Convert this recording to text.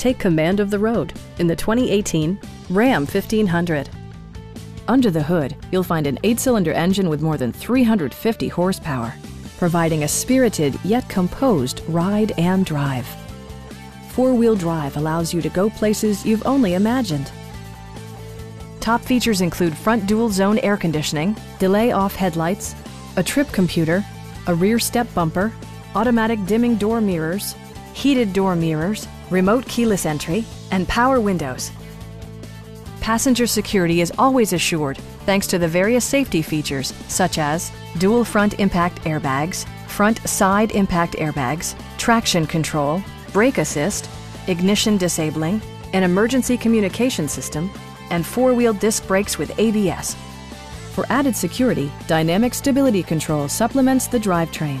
Take command of the road in the 2018 Ram 1500. Under the hood, you'll find an eight-cylinder engine with more than 350 horsepower, providing a spirited yet composed ride and drive. Four-wheel drive allows you to go places you've only imagined. Top features include front dual-zone air conditioning, delay-off headlights, a trip computer, a rear step bumper, automatic dimming door mirrors, heated door mirrors, remote keyless entry, and power windows. Passenger security is always assured thanks to the various safety features such as dual front impact airbags, front side impact airbags, traction control, brake assist, ignition disabling, an emergency communication system, and four-wheel disc brakes with ABS. For added security, Dynamic Stability Control supplements the drivetrain.